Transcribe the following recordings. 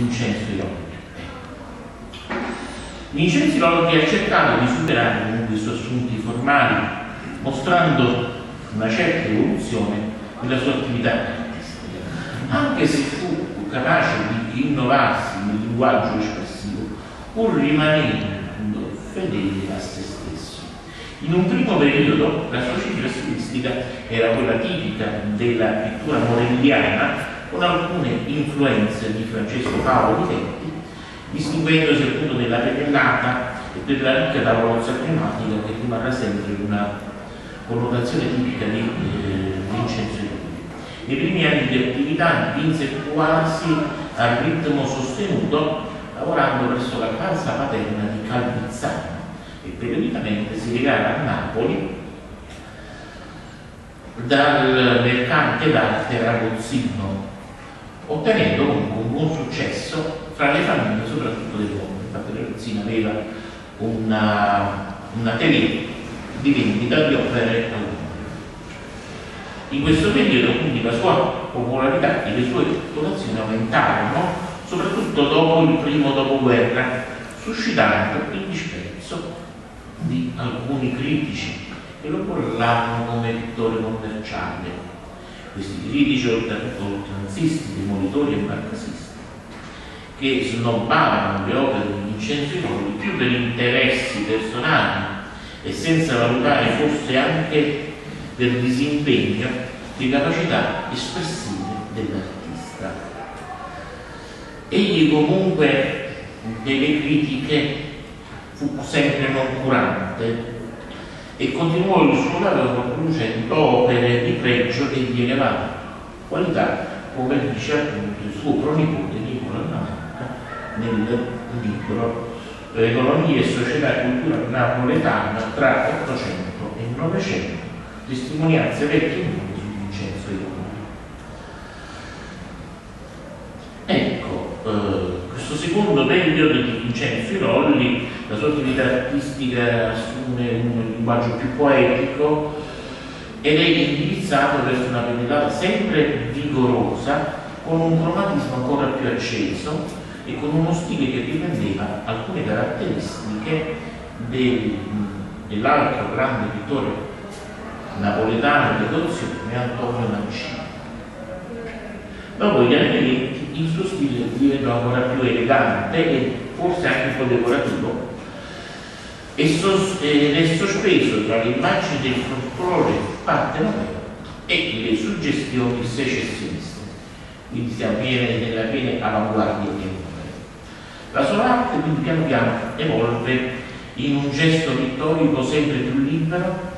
Vincenzo Ioldi. Vincenzo Ioldi ha cercato di superare comunque i suoi assunti formali, mostrando una certa evoluzione nella sua attività artistica, anche se fu capace di innovarsi nel linguaggio espressivo, pur rimanendo fedele a se stesso. In un primo periodo la sua cifra stilistica era quella tipica della pittura morelliana con alcune influenze di Francesco Paolo di Tetti, distinguendosi appunto della pennellata e della ricca tavolozza crematica che rimarrà sempre una connotazione tipica di eh, Vincenzo Ioni. Nei primi anni di attività dipinse quasi a ritmo sostenuto, lavorando presso la casa paterna di Calvizzano e periodicamente si recava a Napoli dal mercante d'arte Ragozzino, ottenendo comunque un buon successo fra le famiglie, soprattutto dei uomini. Infatti Ragozzino aveva una, una atelier di vendita di opere all'uomo. In questo periodo quindi la sua popolarità e le sue donazioni aumentarono, soprattutto dopo il primo dopoguerra, suscitando il disprezzo di alcuni critici che lo porlavano come pittore commerciale. Questi critici, a oltranzisti, demolitori e marxisti, che snobbavano le opere di Vincenzo Iroli più per interessi personali e senza valutare forse anche del disimpegno di capacità espressive dell'artista. Egli comunque delle critiche fu sempre noncurante e continuò il suo lavoro producendo opere di pregio e di elevata qualità, come dice appunto il suo pronipote Nicola Namarca nel libro economia e società e cultura napoletana tra 800 e 900, testimonianze vecchie e nuove Vincenzo Irolli. Ecco, eh, questo secondo periodo di Vincenzo Irolli, la sua attività artistica assume un linguaggio più poetico ed è indirizzato verso una pennellata sempre vigorosa con un cromatismo ancora più acceso e con uno stile che riprendeva alcune caratteristiche del, dell'altro grande pittore napoletano di adozione Antonio Mancini. Dopo gli anni 20 il suo stile diventò ancora più elegante e forse anche un po' decorativo ed è sospeso tra le immagini del folklore partenopeo e le suggestioni secessioniste. Quindi siamo nella piena avanguardia di la sua arte quindi piano piano evolve in un gesto pittorico sempre più libero,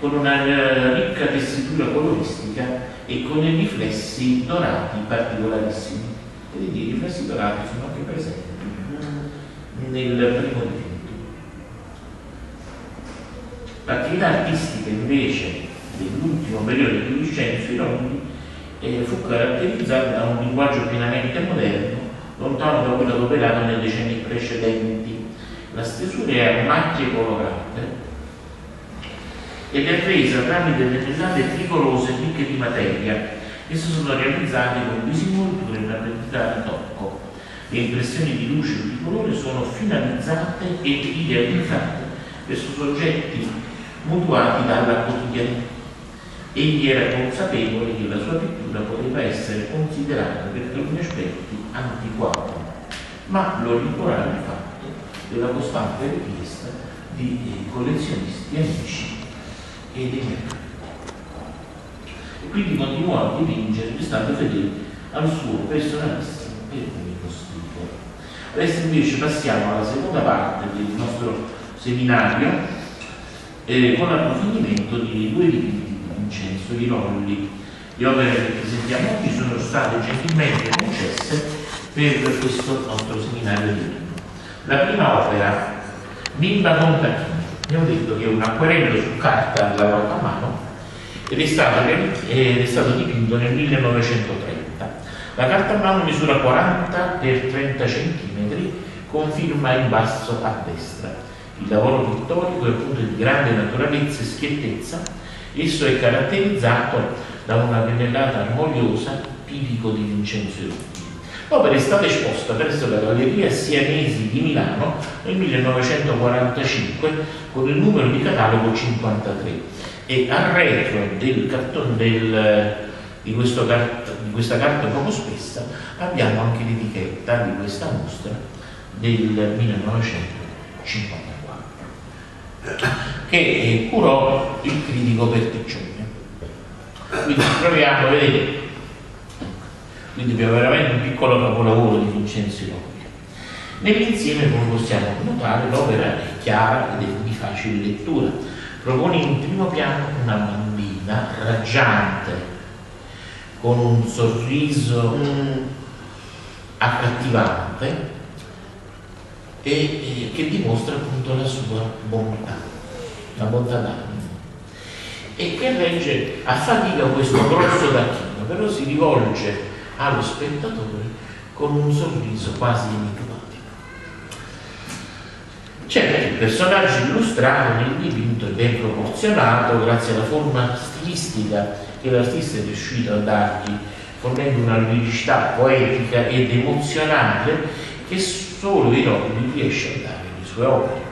con una eh, ricca tessitura coloristica e con i riflessi dorati particolarissimi. Quindi i riflessi dorati sono anche presenti nel primo dipinto. L'attività artistica invece dell'ultimo periodo di Vincenzo Ironi eh, fu caratterizzata da un linguaggio pienamente moderno lontano da quello adoperato nei decenni precedenti. La stesura è a macchie colorate ed è resa tramite delle pesate tricolose ricche di materia. Esse sono realizzate con disinvolture e rapidità di tocco. Le impressioni di luce e di colore sono finalizzate e idealizzate verso soggetti mutuati dalla quotidianità. Egli era consapevole che la sua pittura poteva essere considerata per alcuni aspetti antiquato, ma lo rincuorava il fatto della costante richiesta di eh, collezionisti amici e dei mercati. E quindi continuò a dipingere restando fedele al suo personalissimo e unico stile. Adesso invece passiamo alla seconda parte del nostro seminario eh, con l'approfondimento di due dipinti di Vincenzo Rirolli. Le opere che presentiamo oggi sono state gentilmente concesse per questo nostro seminario di libro. La prima opera, Bimba con tacchino. Abbiamo detto che è un acquerello su carta lavorato a mano ed è stato, ed è stato dipinto nel 1930. La carta a mano misura 40 x 30 cm con firma in basso a destra. Il lavoro pittorico è appunto di grande naturalezza e schiettezza. Esso è caratterizzato da una pennellata armoniosa tipico di Vincenzo Erutti L'opera è stata esposta presso la Galleria Sianesi di Milano nel 1945 con il numero di catalogo 53 e al retro del cartone del, di, cart, di questa carta poco spessa abbiamo anche l'etichetta di questa mostra del 1954 che curò il critico Perticcione. Quindi troviamo, vedete, quindi abbiamo veramente un piccolo capolavoro di Vincenzo Loppi. Nell'insieme, come possiamo notare, l'opera è chiara ed è di facile lettura. Propone in primo piano una bambina raggiante, con un sorriso mm, accattivante e, e che dimostra appunto la sua bontà, la bontà d'animo e che regge a fatica questo grosso tacchino, però si rivolge allo spettatore con un sorriso quasi enigmatico. Certo, il personaggio illustrato nel dipinto è ben proporzionato grazie alla forma stilistica che l'artista è riuscito a dargli, fornendo una liricità poetica ed emozionale che solo Irodi riesce a dare alle sue opere.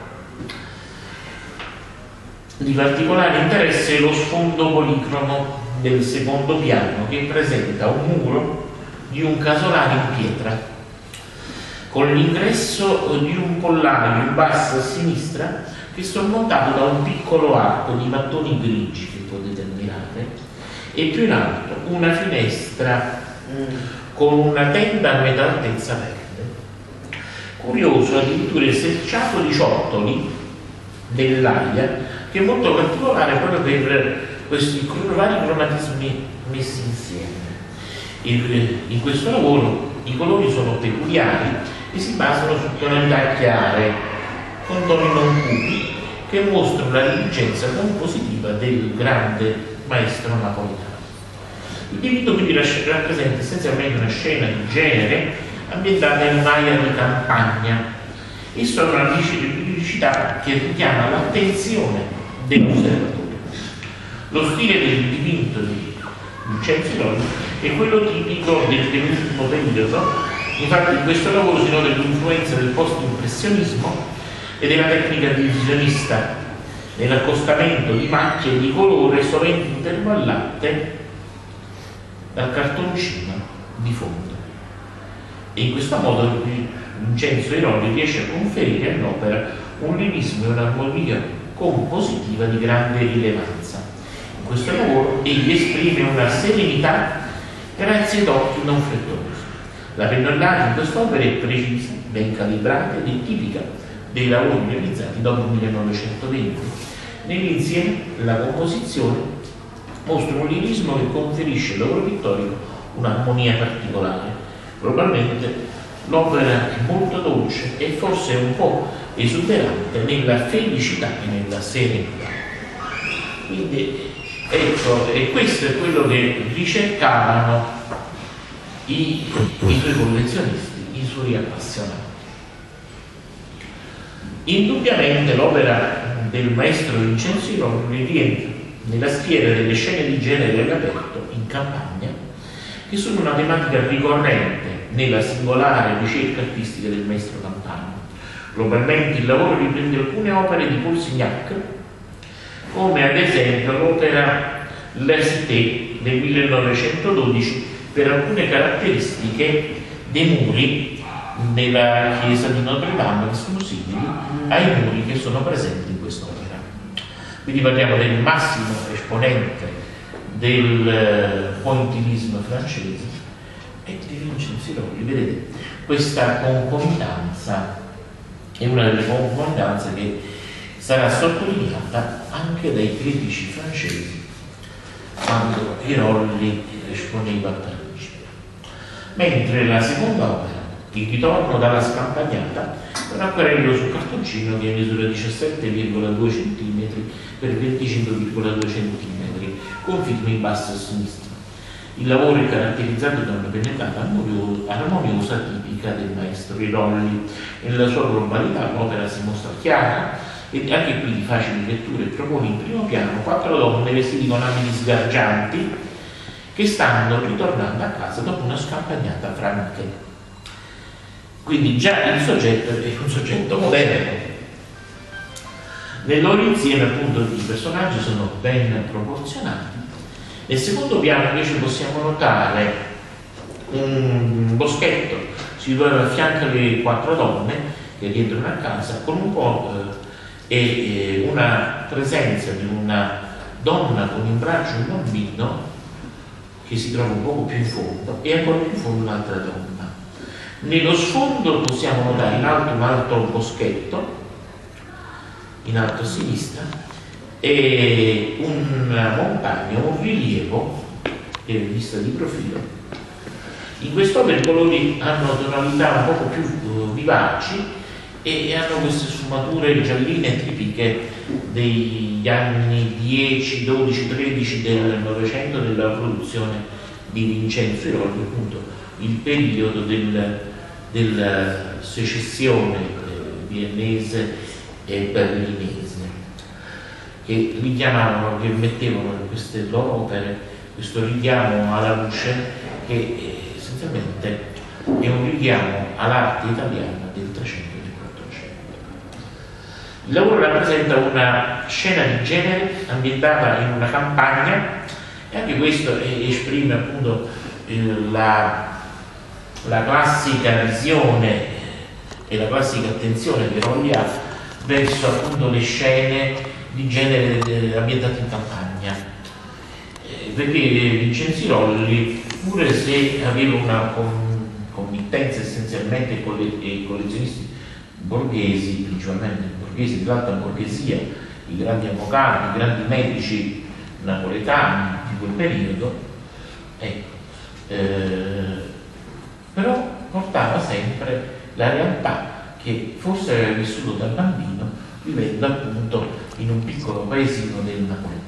Di particolare interesse è lo sfondo policromo del secondo piano che presenta un muro di un casolare in pietra, con l'ingresso di un pollaio in basso a sinistra che è sormontato da un piccolo arco di mattoni grigi che potete ammirare e più in alto una finestra con una tenda a metà altezza verde. Curioso addirittura il selciato di ciottoli dell'aia che è molto particolare proprio per questi vari cromatismi messi insieme in questo lavoro i colori sono peculiari e si basano su tonalità chiare, con toni non cupi, che mostrano la diligenza compositiva del grande maestro napoletano. Il dipinto quindi rappresenta essenzialmente una scena di genere ambientata in un'area di campagna e sono una liricità che richiama l'attenzione dell'osservatore. Lo stile del dipinto di Vincenzo Lodi è quello tipico del feminismo periodo. Infatti in questo lavoro si nota l'influenza del post-impressionismo e della tecnica divisionista nell'accostamento di macchie di colore sovente intervallate dal cartoncino di fondo. E in questo modo Vincenzo Iroli riesce a conferire all'opera un lirismo e un'armonia compositiva di grande rilevanza. In questo lavoro egli esprime una serenità grazie ad occhi non frettolosi. La pennellata in quest'opera è precisa, ben calibrata ed è tipica dei lavori realizzati dopo il 1920. Nell'insieme la composizione mostra un lirismo che conferisce al lavoro pittorico un'armonia particolare. Probabilmente l'opera è molto dolce e forse un po' esuberante nella felicità e nella serenità. Quindi Ecco, e questo è quello che ricercavano i, i suoi collezionisti, i suoi appassionati. Indubbiamente l'opera del maestro Vincenzo Iroli rientra nella schiera delle scene di genere all'aperto in campagna, che sono una tematica ricorrente nella singolare ricerca artistica del maestro campano. Globalmente il lavoro riprende alcune opere di Paul come ad esempio l'opera L'Este del 1912 per alcune caratteristiche dei muri della chiesa di Notre Dame che sono simili ai muri che sono presenti in quest'opera. Quindi parliamo del massimo esponente del eh, pointillismo francese e di Vincenzo Lolli. Vedete, questa concomitanza è una delle concomitanze che sarà sottolineata anche dai critici francesi quando Pirolli esponeva a Parigi. Mentre la seconda opera, Il ritorno dalla scampagnata, è un acquerello su cartoncino che misura 17,2 cm per 25,2 cm, con firme in basso a sinistra. Il lavoro è caratterizzato da una pennellata armoniosa tipica del maestro Rirolli e nella sua globalità l'opera si mostra chiara, e anche qui di facile lettura e propone in primo piano quattro donne vestite con abiti sgargianti che stanno ritornando a casa dopo una scampagnata fra. Quindi già il soggetto è un soggetto moderno. Nel loro insieme appunto i personaggi sono ben proporzionati. Nel secondo piano invece possiamo notare un boschetto situato a fianco delle quattro donne che rientrano a casa con un po' eh, e una presenza di una donna con in braccio un bambino che si trova un poco più in fondo e ancora più in fondo un'altra donna. Nello sfondo possiamo notare in alto un altro boschetto, in alto a sinistra, e una montagna, un rilievo, che è vista di profilo. In quest'opera i colori hanno tonalità un poco più uh, vivaci e hanno queste sfumature gialline tipiche degli anni 10, 12, 13 del Novecento della produzione di Vincenzo Iroli, appunto il periodo del, della secessione eh, viennese e berlinese, che richiamavano, che mettevano in queste loro opere questo richiamo alla luce che eh, essenzialmente è un richiamo all'arte italiana del 300 il lavoro rappresenta una scena di genere ambientata in una campagna e anche questo esprime appunto la, la classica visione e la classica attenzione che Rolli ha verso appunto le scene di genere ambientate in campagna. Eh, perché Vincenzi Rolli, pur se aveva una committenza essenzialmente con i collezionisti borghesi, principalmente borghesi dell'alta borghesia, i grandi avvocati, i grandi medici napoletani di quel periodo, ecco, eh, però portava sempre la realtà che forse aveva vissuto da bambino vivendo appunto in un piccolo paesino del napoletano.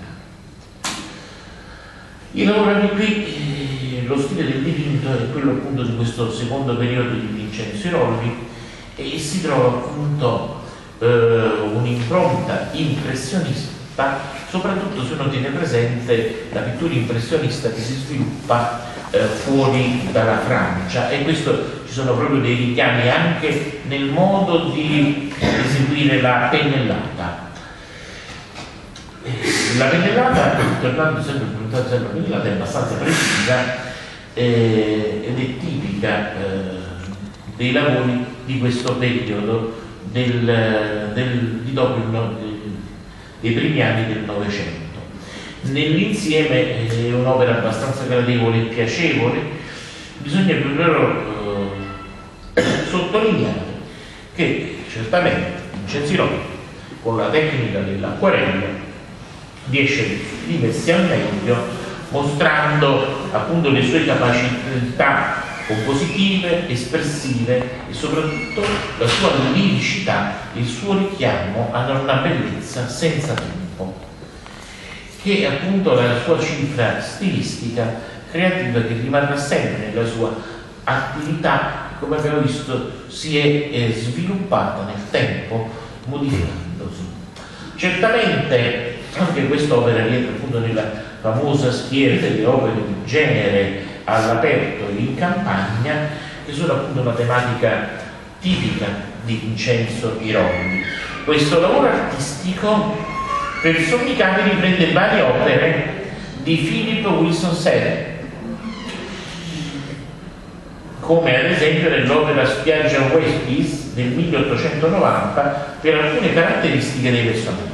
I lavori qui, eh, lo stile del dipinto è quello appunto di questo secondo periodo di Vincenzo Rolli e si trova appunto eh, un'impronta impressionista, soprattutto se uno tiene presente la pittura impressionista che si sviluppa eh, fuori dalla Francia e questo ci sono proprio dei richiami anche nel modo di eseguire la pennellata. La pennellata, tornando sempre a sempre pennellata, è abbastanza precisa eh, ed è tipica eh, dei lavori di questo periodo del, del, di dopo il, dei primi anni del Novecento. Nell'insieme è un'opera abbastanza gradevole e piacevole, bisogna però eh, sottolineare che certamente Vincenzi Rotti con la tecnica dell'acquarello riesce a esprimersi al meglio mostrando appunto le sue capacità compositive, espressive e soprattutto la sua liricità, il suo richiamo a una bellezza senza tempo, che è appunto la sua cifra stilistica creativa che rimarrà sempre nella sua attività come abbiamo visto si è eh, sviluppata nel tempo modificandosi. Certamente anche quest'opera rientra appunto nella famosa schiera delle opere di genere all'aperto in campagna, che sono appunto una tematica tipica di Vincenzo Ironi. Questo lavoro artistico per sommi capi riprende varie opere di Philip Wilson Serre, come ad esempio nell'opera Spiaggia Westbys del 1890 per alcune caratteristiche dei personaggi.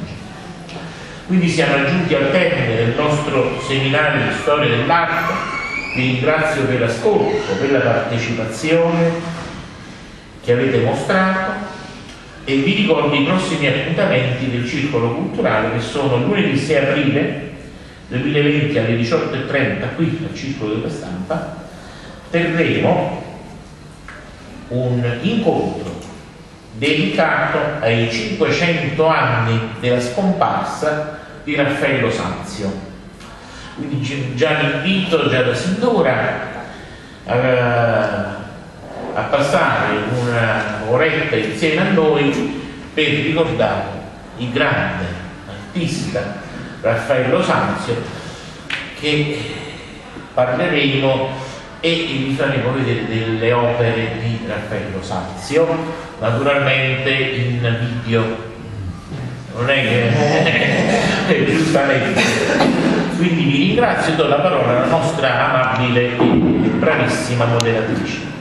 Quindi siamo raggiunti al termine del nostro seminario di storia dell'arte vi ringrazio per l'ascolto, per la partecipazione che avete mostrato e vi ricordo i prossimi appuntamenti del Circolo Culturale che sono lunedì 6 aprile 2020 alle 18.30 qui al Circolo della Stampa. Terremo un incontro dedicato ai 500 anni della scomparsa di Raffaello Sanzio quindi già l'invito già da sinora a, a passare un'oretta insieme a noi per ricordare il grande artista Raffaello Sanzio che parleremo e vi faremo vedere delle opere di Raffaello Sazio, naturalmente in video. Non è che giustamente. Quindi vi ringrazio e do la parola alla nostra amabile e bravissima moderatrice.